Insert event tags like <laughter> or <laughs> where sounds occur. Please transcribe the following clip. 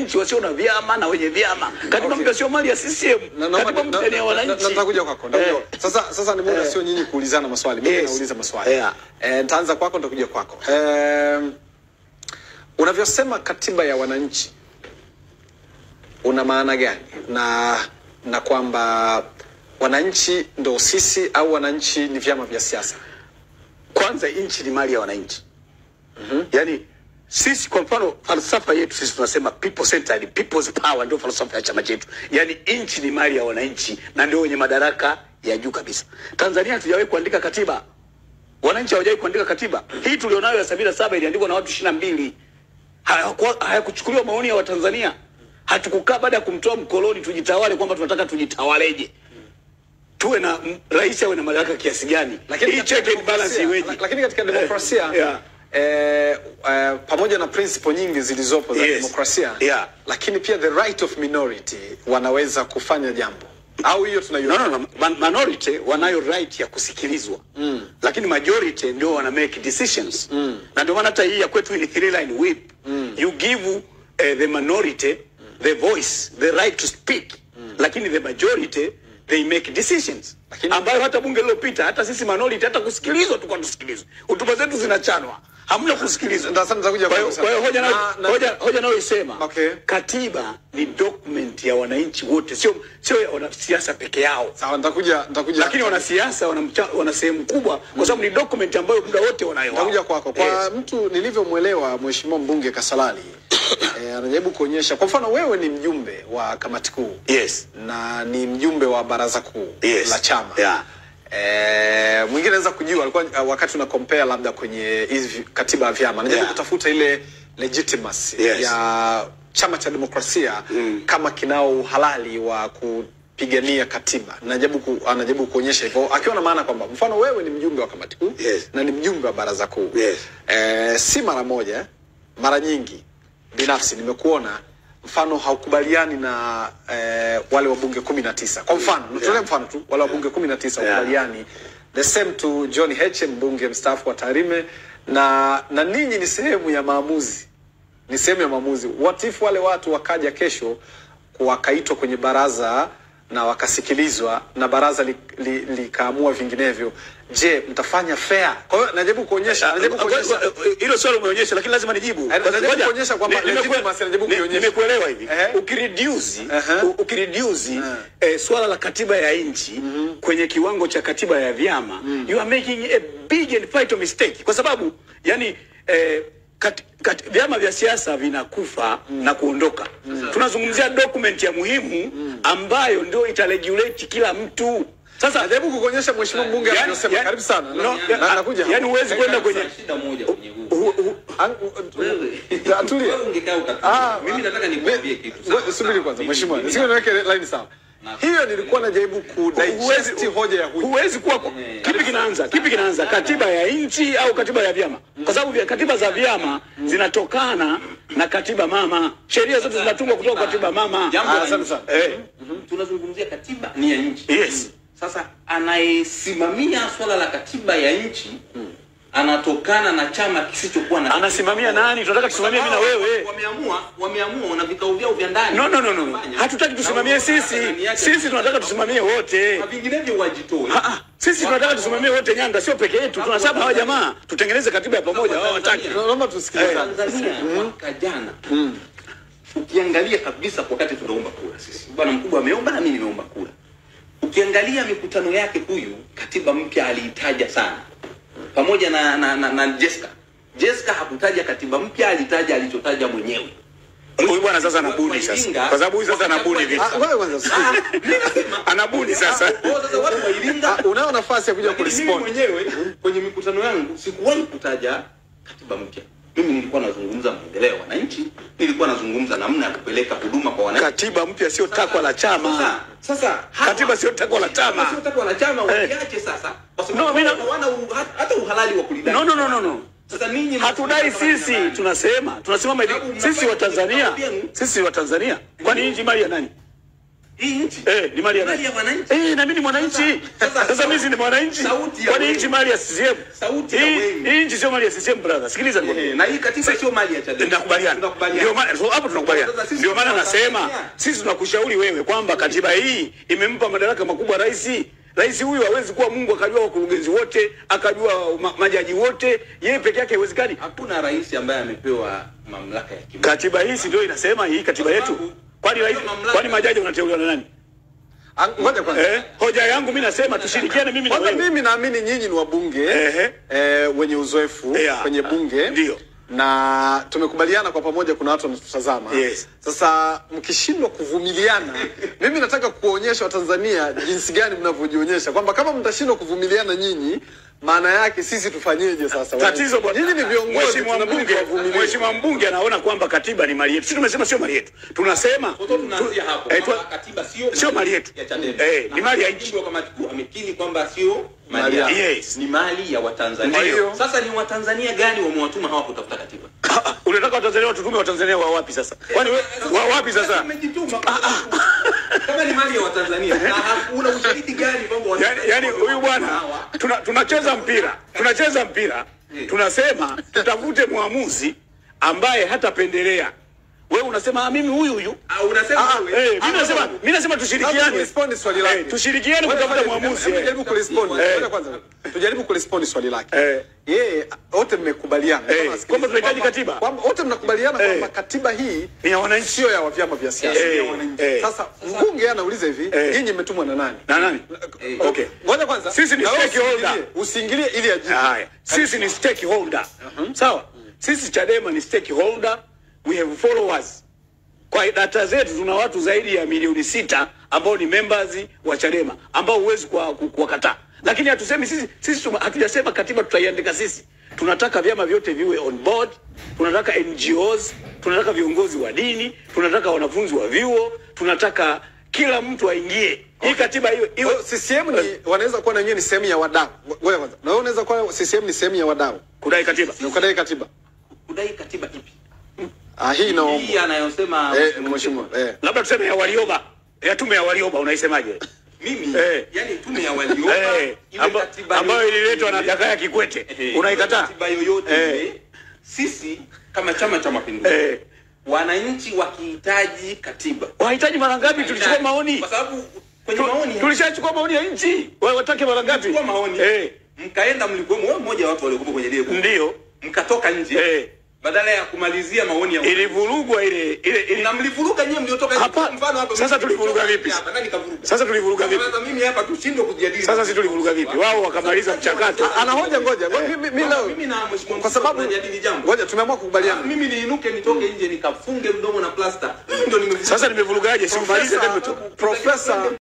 nchi wasio na vyama na wenye vyama. Katiba Okay. mpya sio mali ya CCM. Katiba mpya ni ya na- na- wananchi. na- Nitakuja kwako. Eh. Sasa sasa ni muda Eh. sio nyinyi kuulizana maswali. Mimi Yes. nauliza maswali. Yeah. Eh, nitaanza kwako nitakuja kwako. Eh, unavyosema katiba ya wananchi una maana gani? Na na kwamba wananchi ndo sisi au wananchi ni vyama vya siasa? Kwanza nchi ni mali ya wananchi. Yaani sisi kwa mfano falsafa yetu sisi tunasema people centered, people's power ndio falsafa ya chama chetu. Yaani nchi ni mali ya wananchi na ndio wenye madaraka ya juu kabisa. Tanzania hatujawahi kuandika katiba. Wananchi hawajawahi kuandika katiba. Hii tulionayo ya sabini na saba iliandikwa na watu ishirini na mbili. Hayakuchukuliwa maoni ya Watanzania. Hatukukaa baada ya kumtoa mkoloni tujitawale kwamba tunataka tujitawaleje. Tuwe na rais awe na madaraka kiasi gani? Hii check and balance iweje? lakini katika demokrasia Yeah. Eh, eh, pamoja na principle nyingi zilizopo za Yes. demokrasia Yeah. lakini pia the right of minority wanaweza kufanya jambo au hiyo No, no, no. Man- minority wanayo right ya kusikilizwa mm. lakini majority ndio wana make decisions mm. na ndio maana hata hii ya kwetu ni three line whip mm. you give uh, the minority the voice the right to speak mm. lakini the majority they make decisions Lakini- ambayo hata bunge lilopita hata sisi minority hata kusikilizwa tukwa tusikilizwe hotuba zetu zinachanwa hamna kusikilizwa Ndio, sasa nitakuja kwa hiyo kwa hiyo hoja nayo Na- na- hoja hoja nayoisema Okay. katiba ni document ya wananchi wote sio sio ya wanasiasa peke yao sawa nitakuja nitakuja lakini wanasiasa wana, wana sehemu kubwa kwa sababu ni document ambayo muda wote wanayo nitakuja kwako kwa Yes. mtu nilivyomwelewa mheshimiwa mbunge Kasalali <coughs> eh, anajaribu kuonyesha kwa mfano wewe ni mjumbe wa kamati kuu Yes. na ni mjumbe wa baraza kuu Yes. la chama Yeah. Eh, mwingine anaweza kujua alikuwa uh, wakati una compare labda kwenye hizi katiba ya vyama najaribu Yeah. kutafuta ile legitimacy Yes. ya chama cha demokrasia mm. kama kinao uhalali wa kupigania katiba najaribu ku, anajaribu kuonyesha hivyo akiwa na maana kwamba mfano wewe ni mjumbe wa kamati kuu Yes. na ni mjumbe wa baraza kuu Yes. eh, si mara moja mara nyingi binafsi nimekuona mfano haukubaliani na eh, wale wabunge kumi na tisa kwa mfano yeah. Yeah. mfano tu wale wabunge kumi na tisa Yeah. haukubaliani the same to John Heche mbunge mstaafu wa Tarime na na ninyi ni sehemu ya maamuzi ni sehemu ya maamuzi what if wale watu wakaja kesho wakaitwa kwenye baraza na wakasikilizwa na baraza likaamua li, li vinginevyo. Je mtafanya fair? Kwa hiyo najaribu kuonyesha najaribu kuonyesha hilo swali umeonyesha lakini lazima nijibu. Eh, najaribu kuonyesha kwamba najaribu kuonyesha, nimekuelewa hivi. Ukireduce ukireduce eh, swala la katiba ya nchi kwenye kiwango cha katiba ya vyama you are making a big and fatal mistake. Kwa sababu yani eh, kat, kat, vyama vya siasa vinakufa mm. na kuondoka mm. tunazungumzia document ya muhimu mm. ambayo ndio itaregulate kila mtu sasa hebu kukuonyesha mheshimiwa mbunge anasema karibu sana no, Na- na- anakuja yani huwezi kwenda kwenye shida moja kwenye ukatulia. Ah, Mimi nataka nikwambie kitu. subiri kwanza mheshimiwa sio niweke line sawa hiyo nilikuwa najaribu kudigest hoja ya huyu. huwezi kuwa kipi kinaanza? Kipi kinaanza? Katiba ya nchi au katiba ya vyama? Kwa sababu vya katiba za vyama zinatokana na katiba mama. Sheria zote zinatungwa kutoka katiba mama. Jambo Ah, la sana sana. eh, tunazungumzia katiba ni ya nchi. Yes. sasa anayesimamia swala la katiba ya nchi anatokana na chama kisichokuwa na anasimamia nani? Tunataka tusimamie mimi na wewe. wameamua wameamua na vikao vyao vya ndani. No no no no. Hatutaki tusimamie sisi. yake- sisi tunataka tusimamie wote. Na vinginevyo wajitoe. Sisi tunataka tusimamie wote nyanda sio peke yetu. Tunasaba hawa jamaa. Tutengeneze katiba ya pamoja wao wataki. Naomba tusikilize. Tanzania mwaka jana ukiangalia kabisa wakati tunaomba kura sisi, bwana mkubwa ameomba na mimi nimeomba kura. Ukiangalia mikutano yake huyu, katiba mpya aliitaja sana, pamoja na na, na, na Jessica. Jessica hakutaja katiba mpya, alitaja alichotaja mwenyewe. huyu bwana sasa anabuni sasa kwa sababu huyu sasa anabuni vitu Ah, wewe kwanza subiri. Ah, mimi nasema <laughs> anabuni sasa Oh, sasa watu wa Iringa Ah, unao nafasi ya kuja kurespond. mimi kurespond mwenyewe kwenye mikutano yangu sikuwahi kutaja katiba mpya. Mimi nilikuwa nazungumza maendeleo ya wananchi, nilikuwa nazungumza namna ya kupeleka huduma kwa wananchi. katiba mpya sio takwa la chama Sasa, sasa Katiba sio takwa la chama. Sio takwa la chama, Eh. ukiache sasa, kwa sababu no, mina... hawana hata- uhalali wa kulidai. no no no no no Sasa ninyi hatudai sisi tunasema tunasimama sisi wa Tanzania sisi wa Tanzania kwani hii nchi mali ya nani hii nchi Eh, ni mali ya mali ya wananchi Eh, na mimi ni mwananchi. Sasa- mimi ni mwananchi. Kwani nchi mali ya CCM? Sauti ya hii nchi sio mali ya CCM brother. Sikiliza Eh, nikwambie. na hii katiba sio mali ya Chadema Tunakubaliana. Ndio maana so hapo tunakubaliana. Ndio maana nasema sisi tunakushauri wewe kwamba katiba hii imempa madaraka makubwa rais. Rais huyu hawezi kuwa Mungu akajua wakurugenzi wote, akajua ma, majaji wote, yeye peke yake haiwezekani. hakuna rais ambaye amepewa mamlaka ya kimungu. Katiba hii si ndio inasema hii katiba yetu? Kwani rais, kwani majaji wanateuliwa na nani? Ah, Ngoja kwanza. Eh, hoja yangu mimi nasema tushirikiane mimi na wewe. mimi naamini nyinyi ni wabunge eh, eh, wenye uzoefu Yeah. kwenye bunge Ndio. na tumekubaliana kwa pamoja, kuna watu wanatutazama. Yes. Sasa mkishindwa kuvumiliana, <laughs> mimi nataka kuonyesha Watanzania jinsi gani mnavyojionyesha kwamba kama mtashindwa kuvumiliana nyinyi, maana yake sisi tufanyeje sasa? Tatizo bwana. nyinyi ni viongozi, Mheshimiwa mbunge. Mheshimiwa mbunge anaona kwamba katiba ni mali yetu. Sisi tumesema sio mali yetu. Tunasema tunaanzia hapo eh, katiba sio sio mali yetu. Eh, ni mali ya nchi. Kama amekiri kwamba sio Mali ya- ya Yes. ni mali ya Watanzania. Sasa ni Watanzania gani wamewatuma hawa kutafuta katiba? <laughs> Unataka Watanzania watutume Watanzania wa wapi sasa? Kwani wa wapi sasa? Kama ni mali ya Watanzania na hakuna ushahidi gani Yaani Watanzania yani huyu bwana tuna, tunacheza mpira. Tunacheza mpira. Tunasema tutafute mwamuzi ambaye hatapendelea. Wewe unasema ah, mimi huyu huyu. Ah, unasema Ah. Eh, mimi nasema mimi nasema tushirikiane. respond swali lake. Eh, tushirikiane kutafuta muamuzi. Tujaribu eh. Jaribu kurespondi. Eh. Ngoja kwanza. Tujaribu kurespondi swali lake. Yeye wote mmekubaliana. Kwamba tunahitaji katiba. Kwamba wote mnakubaliana kwamba katiba hii Ni ya wananchi. sio ya vyama vya siasa. ni ya wananchi. Sasa mbunge anauliza hivi, nyinyi mmetumwa na nani? Na nani? Okay. Ngoja kwanza. Sisi ni stakeholder. usiingilie- ili ajibu. Sisi ni stakeholder. Sawa? Sisi Chadema ni stakeholder. We have followers. Kwa data zetu tuna watu zaidi ya milioni sita ambao ni members wa Chadema ambao huwezi kuwa- ku- kuwakataa. Lakini hatusemi sisi sisi hatujasema katiba tutaiandika sisi. Tunataka vyama vyote viwe on board, tunataka NGOs, tunataka viongozi wa dini, tunataka wanafunzi wa vyuo, tunataka kila mtu aingie. Hii katiba hiyo iwe hiyo CCM ni wanaweza kuwa na wenyewe ni sehemu ya wadau. Ngoja kwanza. Na wewe unaweza kuwa CCM ni sehemu ya wadau. kudai katiba. Na ukadai katiba. Kudai katiba ipi? Ah, hii Hii anayosema Eh, mheshimiwa. Eh. Labda tuseme ya Warioba. Ya tume ya Warioba unaisemaje? mimi Eh. yani tume ya Warioba Eh, amba- ambayo ililetwa na Jakaya Kikwete. Eh, Unaikataa? katiba yoyote Eh. sisi kama chama cha mapinduzi Eh. wananchi wakihitaji katiba Wahitaji mara ngapi tulichukua maoni? kwa sababu kwenye maoni Tulishachukua maoni ya nchi. Wao watake mara ngapi? Tulichukua maoni Eh, mkaenda mlikuwa mmoja wa watu waliokuwa kwenye ile ndio. mkatoka nje Eh, badala ya kumalizia maoni ya ilivurugwa ile ile ile. na mlivuruga nyinyi mliotoka. Hapa- mfano hapa sasa tulivuruga vipi? hapa nani kavuruga Sasa tulivuruga vipi? sasa mimi hapa tushindwe kujadili Sasa sisi tulivuruga vipi? Wao wakamaliza mchakato. Ana hoja ngoja. Ngoja, mimi- mimi leo mimi na mheshimiwa kwa sababu tunajadili jambo ngoja tumeamua kukubaliana. mimi niinuke nitoke nje nikafunge mdomo na plasta ndio nimevuruga Sasa nimevurugaje? Simalize tena tu. Profesa